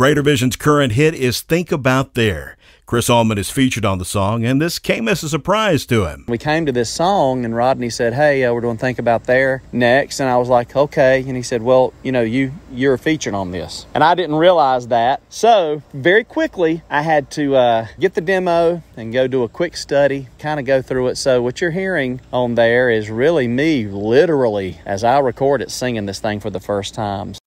Greater Vision's current hit is Think About There. Chris Allman is featured on the song, and this came as a surprise to him. We came to this song, and Rodney said, "Hey, uh, we're doing Think About There next," and I was like, "Okay." And he said, "Well, you know, you you're featured on this," and I didn't realize that. So very quickly, I had to uh, get the demo and go do a quick study, kind of go through it. So what you're hearing on there is really me, literally, as I record it, singing this thing for the first time.